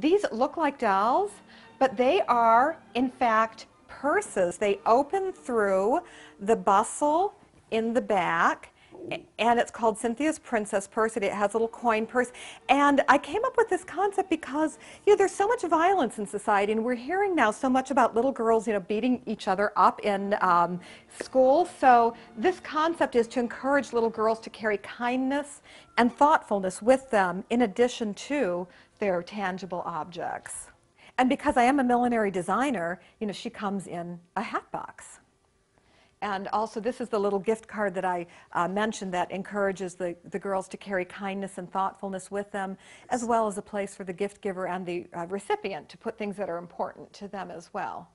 These look like dolls, but they are, in fact, purses. They open through the bustle in the back and it's called Cynthia's Princess Purse. It has a little coin purse. And I came up with this concept because, you know, there's so much violence in society, and we're hearing now so much about little girls, you know, beating each other up in um, school. So this concept is to encourage little girls to carry kindness and thoughtfulness with them in addition to their tangible objects. And because I am a millinery designer, you know, she comes in a hat box. And also, this is the little gift card that I uh, mentioned that encourages the, the girls to carry kindness and thoughtfulness with them, as well as a place for the gift giver and the uh, recipient to put things that are important to them as well.